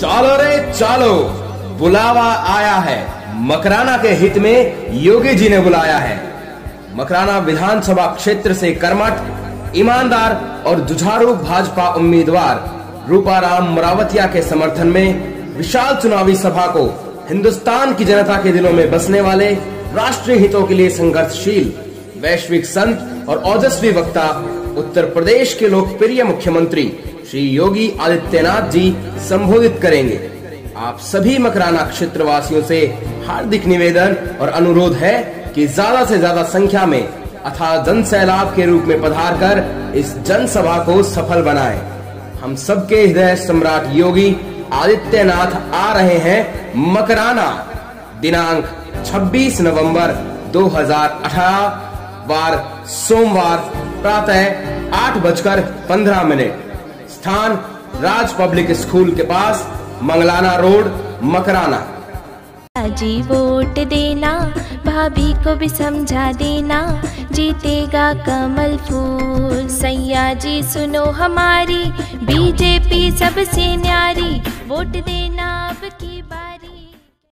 चालो रे, चालो। बुलावा आया है। मकराना के हित में योगी जी ने बुलाया है। मकराना विधानसभा क्षेत्र से कर्मठ, ईमानदार और जुझारू भाजपा उम्मीदवार रूपाराम मरावतिया के समर्थन में विशाल चुनावी सभा को हिंदुस्तान की जनता के दिलों में बसने वाले राष्ट्रीय हितों के लिए संघर्षशील, वैश्विक संत और ओजस्वी वक्ता उत्तर प्रदेश के लोकप्रिय मुख्यमंत्री श्री योगी आदित्यनाथ जी संबोधित करेंगे आप सभी मकराना क्षेत्र वासियों से हार्दिक निवेदन और अनुरोध है कि ज़्यादा से ज़्यादा संख्या में अथा जन सैलाब के रूप में पधार कर इस जनसभा को सफल बनाएँ। हम सबके हृदय सम्राट योगी आदित्यनाथ आ रहे हैं मकराना दिनांक 26 नवंबर 2018 वार सोमवार प्रातः आठ बजकर पंद्रह मिनट। स्थान राज पब्लिक स्कूल के पास, मंगलाना रोड, मकराना। जी वोट देना, भाभी को भी समझा देना, जीतेगा कमल फूल। सैया जी, सुनो हमारी, बीजेपी सबसे न्यारी। वोट देना अब की बात